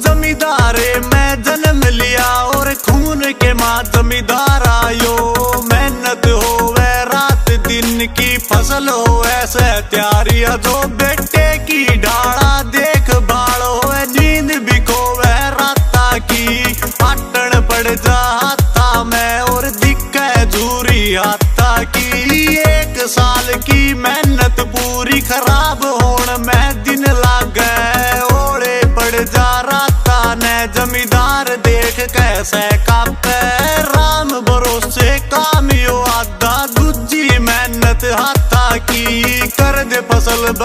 जमींदारे, मैं जन्म लिया और खून के माँ जमींदार आयो। मेहनत हो वे रात दिन की फ़सल हो ऐसे तैयारी जो बेटे की ढाड़ा। देख भाड़ो नींद भी खो वे राता की पाटन पड़ जाता मैं और दिक्क झूरी आता की। एक साल की मेहनत पूरी खराब होने में दिन लागे। कैसे कप? राम भरोसे कामियो आधा। दूजी मेहनत हाथा की। कर दे फ़सल